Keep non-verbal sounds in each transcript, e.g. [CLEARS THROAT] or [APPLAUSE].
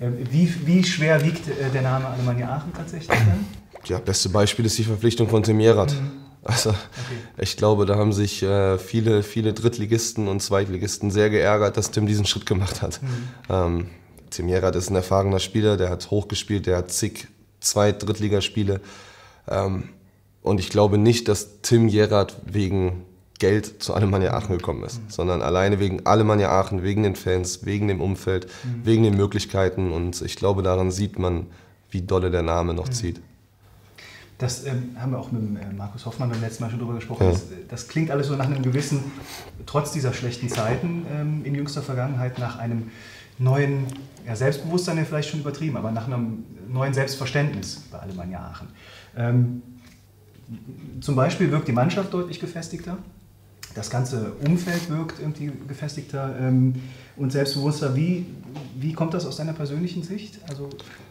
Ähm, wie, wie schwer wiegt äh, der Name Alemannia Aachen tatsächlich dann? Ja, beste Beispiel ist die Verpflichtung von Tim Jerat. Mhm. Also okay. ich glaube, da haben sich äh, viele, viele Drittligisten und Zweitligisten sehr geärgert, dass Tim diesen Schritt gemacht hat. Mhm. Ähm, Tim Jerat ist ein erfahrener Spieler, der hat hochgespielt, der hat zig Zweit-, Drittligaspiele. Ähm, und ich glaube nicht, dass Tim Jerat wegen Geld zu Alemannia Aachen gekommen ist, mhm. sondern alleine wegen Alemannia Aachen, wegen den Fans, wegen dem Umfeld, mhm. wegen den Möglichkeiten. Und ich glaube, daran sieht man, wie dolle der Name noch mhm. zieht. Das ähm, haben wir auch mit äh, Markus Hoffmann beim letzten Mal schon drüber gesprochen. Ja. Das, das, klingt alles so nach einem gewissen, trotz dieser schlechten Zeiten ähm, in jüngster Vergangenheit, nach einem neuen ja, Selbstbewusstsein, ja vielleicht schon übertrieben, aber nach einem neuen Selbstverständnis bei Alemannia Aachen. Ähm, zum Beispiel wirkt die Mannschaft deutlich gefestigter das ganze Umfeld wirkt irgendwie gefestigter ähm, und selbstbewusster. Wie, wie kommt das aus deiner persönlichen Sicht? Also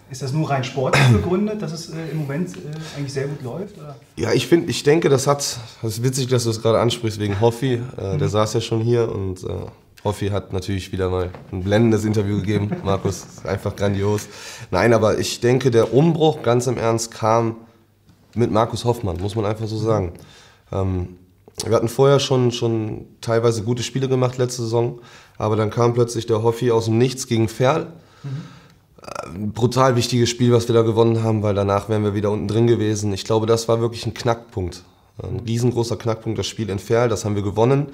ist das nur rein sportlich [CLEARS THROAT] begründet, dass es äh, im Moment äh, eigentlich sehr gut läuft? Oder? Ja, ich finde, ich denke, das hat, das ist witzig, dass du es gerade ansprichst wegen Hoffi. Äh, der mhm. saß ja schon hier und äh, Hoffi hat natürlich wieder mal ein blendendes Interview gegeben. [LAUGHS] Markus, einfach grandios. Nein, aber ich denke, der Umbruch ganz im Ernst kam mit Markus Hoffmann, muss man einfach so sagen. Ähm, wir hatten vorher schon, schon teilweise gute Spiele gemacht letzte Saison, aber dann kam plötzlich der Hoffi aus dem Nichts gegen Ferl. Mhm. brutal wichtiges Spiel, was wir da gewonnen haben, weil danach wären wir wieder unten drin gewesen. Ich glaube, das war wirklich ein Knackpunkt. Ein riesengroßer Knackpunkt, das Spiel in Ferl, das haben wir gewonnen.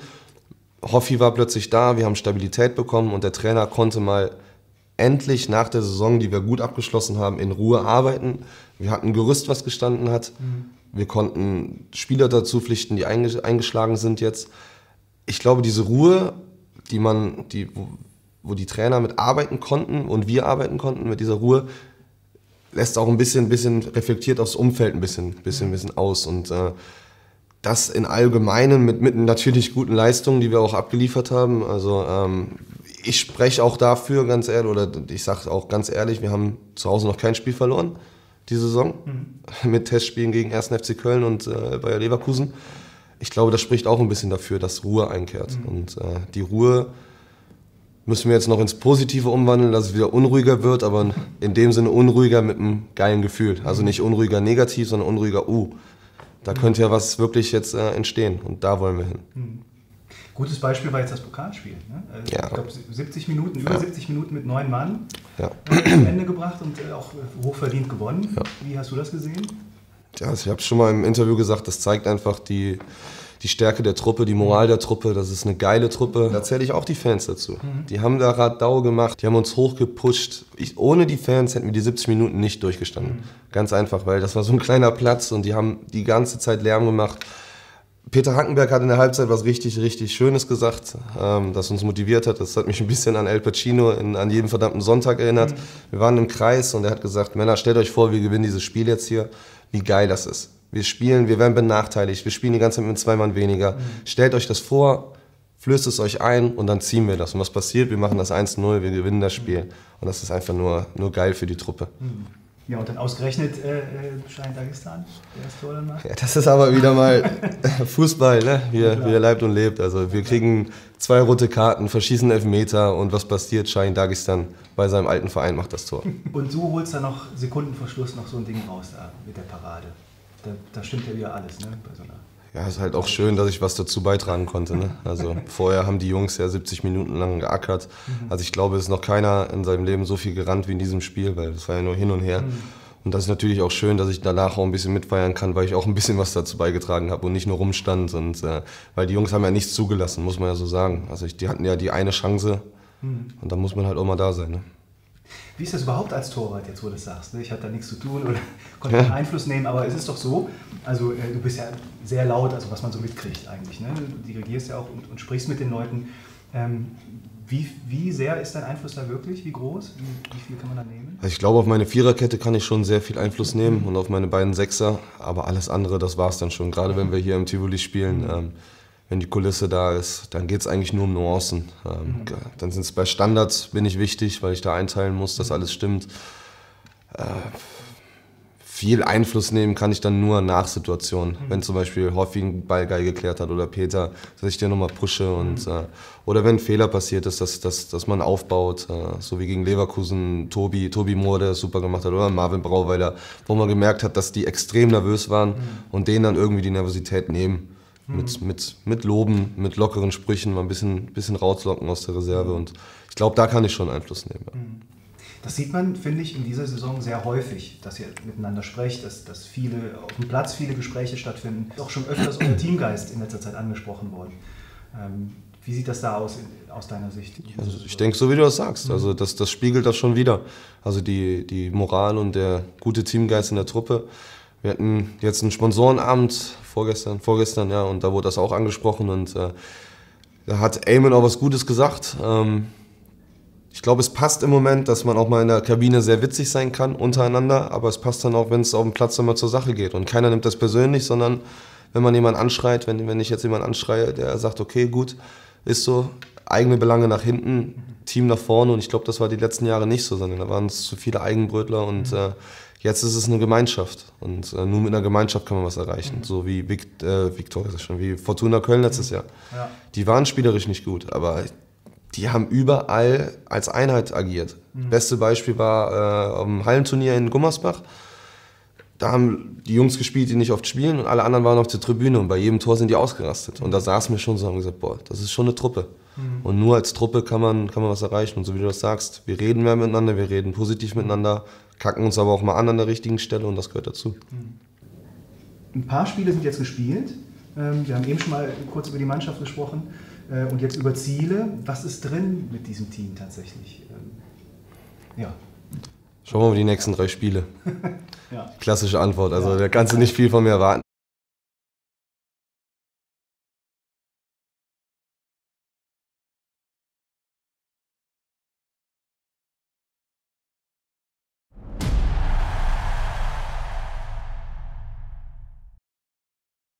Hoffi war plötzlich da, wir haben Stabilität bekommen und der Trainer konnte mal endlich nach der Saison, die wir gut abgeschlossen haben, in Ruhe arbeiten. Wir hatten ein Gerüst, was gestanden hat. Mhm. Wir konnten Spieler dazu pflichten, die eingeschlagen sind jetzt. Ich glaube, diese Ruhe, die man, die, wo, die Trainer mit arbeiten konnten und wir arbeiten konnten mit dieser Ruhe, lässt auch ein bisschen, bisschen reflektiert aufs Umfeld ein bisschen, bisschen, bisschen aus. Und äh, das in Allgemeinen mit, mit natürlich guten Leistungen, die wir auch abgeliefert haben. Also ähm, ich spreche auch dafür ganz ehrlich, oder ich sage auch ganz ehrlich, wir haben zu Hause noch kein Spiel verloren die Saison mhm. mit Testspielen gegen 1. FC Köln und äh, Bayer Leverkusen. Ich glaube, das spricht auch ein bisschen dafür, dass Ruhe einkehrt. Mhm. Und äh, die Ruhe müssen wir jetzt noch ins Positive umwandeln, dass es wieder unruhiger wird, aber in dem Sinne unruhiger mit einem geilen Gefühl. Also nicht unruhiger negativ, sondern unruhiger, uh, da könnte ja was wirklich jetzt äh, entstehen und da wollen wir hin. Mhm. Gutes Beispiel war jetzt das Pokalspiel. Ne? Also ja. Ich glaube, 70 Minuten, über ja. 70 Minuten mit neun Mann ja. äh, zum Ende gebracht und äh, auch hochverdient gewonnen. Wie hast du das gesehen? Ja, also ich habe es schon mal im Interview gesagt, das zeigt einfach die, die Stärke der Truppe, die Moral der Truppe. Das ist eine geile Truppe. Da zähle ich auch die Fans dazu. Mhm. Die haben da Radau gemacht, die haben uns hochgepusht. Ich, ohne die Fans hätten wir die 70 Minuten nicht durchgestanden. Mhm. Ganz einfach, weil das war so ein kleiner Platz und die haben die ganze Zeit Lärm gemacht. Peter Hackenberg hat in der Halbzeit was richtig, richtig Schönes gesagt, ähm, das uns motiviert hat. Das hat mich ein bisschen an El Pacino in, an jeden verdammten Sonntag erinnert. Mhm. Wir waren im Kreis und er hat gesagt, Männer, stellt euch vor, wir gewinnen dieses Spiel jetzt hier. Wie geil das ist. Wir spielen, wir werden benachteiligt, wir spielen die ganze Zeit mit zwei Mann weniger. Mhm. Stellt euch das vor, flößt es euch ein und dann ziehen wir das. Und was passiert? Wir machen das 1-0, wir gewinnen das Spiel. Und das ist einfach nur, nur geil für die Truppe. Mhm. Ja, und dann ausgerechnet äh, äh Schein Dagestan, der das Tor dann macht. Ja, das ist aber wieder mal [LAUGHS] Fußball, ne? wie, ja, er leibt und lebt. Also wir kriegen zwei rote Karten, verschießen Elfmeter und was passiert? Schein Dagestan bei seinem alten Verein macht das Tor. [LAUGHS] Und du holst dann noch Sekunden vor Schluss noch so ein Ding raus da mit der Parade. Da, da stimmt ja wieder alles, ne? Bei so einer ja, ist halt auch schön, dass ich was dazu beitragen konnte. Ne? Also [LAUGHS] vorher haben die Jungs ja 70 Minuten lang geackert. Mhm. Also ich glaube, es ist noch keiner in seinem Leben so viel gerannt wie in diesem Spiel, weil es war ja nur hin und her. Mhm. Und das ist natürlich auch schön, dass ich danach auch ein bisschen mitfeiern kann, weil ich auch ein bisschen was dazu beigetragen habe und nicht nur rumstand. Und äh, weil die Jungs haben ja nichts zugelassen, muss man ja so sagen. Also ich, die hatten ja die eine Chance mhm. und da muss man halt auch mal da sein. Ne? Wie ist das überhaupt als Torwart, jetzt wo du das sagst? Ne? Ich hatte da nichts zu tun oder [LAUGHS] konnte keinen Einfluss nehmen, aber es ist doch so, also äh, du bist ja sehr laut, also was man so mitkriegt eigentlich. Ne? Du dirigierst ja auch und, und sprichst mit den Leuten. Ähm, wie, wie sehr ist dein Einfluss da wirklich? Wie groß? Wie, wie viel kann man da nehmen? Also ich glaube, auf meine Viererkette kann ich schon sehr viel Einfluss nehmen und auf meine beiden Sechser, aber alles andere, das war es dann schon. Gerade wenn wir hier im Tivoli spielen. Mhm. Ähm, wenn die Kulisse da ist, dann geht es eigentlich nur um Nuancen. Ähm, mhm. Dann sind es bei Standards bin ich wichtig, weil ich da einteilen muss, dass alles stimmt. Äh, viel Einfluss nehmen kann ich dann nur nach Situationen. Mhm. Wenn zum Beispiel Hoffi einen Ball geil geklärt hat oder Peter, dass ich den nochmal pushe und mhm. äh, oder wenn ein Fehler passiert ist, dass, dass, dass man aufbaut, äh, so wie gegen Leverkusen Tobi, Tobi Moore, der super gemacht hat, oder Marvin Brauweiler, wo man gemerkt hat, dass die extrem nervös waren mhm. und denen dann irgendwie die Nervosität nehmen. Mhm. Mit, mit, mit Loben, mit lockeren Sprüchen, mal ein bisschen, bisschen rauslocken aus der Reserve und ich glaube, da kann ich schon Einfluss nehmen. Ja. Mhm. Das sieht man, finde ich, in dieser Saison sehr häufig, dass ihr miteinander sprecht, dass, dass viele auf dem Platz viele Gespräche stattfinden. Ist auch schon öfters euer Teamgeist in letzter Zeit angesprochen worden. Ähm, wie sieht das da aus aus deiner Sicht? Also ich denke, so wie du das sagst, mhm. also das, das spiegelt das schon wieder. Also die, die Moral und der gute Teamgeist in der Truppe. Wir hatten jetzt einen Sponsorenabend vorgestern, vorgestern, ja, und da wurde das auch angesprochen und äh, da hat Eamon auch was Gutes gesagt. Ähm, ich glaube, es passt im Moment, dass man auch mal in der Kabine sehr witzig sein kann untereinander, aber es passt dann auch, wenn es auf dem Platz immer zur Sache geht. Und keiner nimmt das persönlich, sondern wenn man jemanden anschreit, wenn, wenn ich jetzt jemanden anschreie, der sagt, okay, gut, ist so, eigene Belange nach hinten, Team nach vorne. Und ich glaube, das war die letzten Jahre nicht so, sondern da waren es zu viele Eigenbrötler und äh, jetzt ist es eine Gemeinschaft. Und äh, nur mit einer Gemeinschaft kann man was erreichen. Mhm. So wie Vic, äh, Victoria, schon, wie Fortuna Köln letztes Jahr. Ja. Die waren spielerisch nicht gut, aber die haben überall als Einheit agiert. Mhm. Beste Beispiel war äh, am Hallenturnier in Gummersbach. Da haben die Jungs gespielt, die nicht oft spielen und alle anderen waren auf der Tribüne und bei jedem Tor sind die ausgerastet. Und da saßen wir schon so und haben gesagt, boah, das ist schon eine Truppe. Mhm. Und nur als Truppe kann man, kann man was erreichen. Und so wie du das sagst, wir reden mehr miteinander, wir reden positiv miteinander, kacken uns aber auch mal an an der richtigen Stelle und das gehört dazu. Mhm. Ein paar Spiele sind jetzt gespielt. Ähm, wir haben eben schon mal kurz über die Mannschaft gesprochen. Äh, und jetzt über Ziele. Was ist drin mit diesem Team tatsächlich? Ähm, ja. Schauen wir mal die nächsten drei Spiele. [LAUGHS] ja. Klassische Antwort. Also da kannst du nicht viel von mir erwarten.